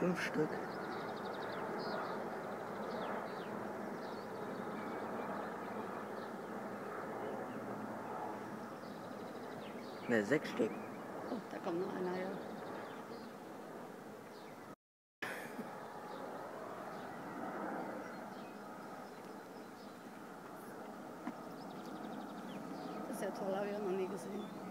Fünf Stück. Ne, sechs Stück. Oh, da kommt noch einer, ja. Das ist ja toll, habe ich auch noch nie gesehen.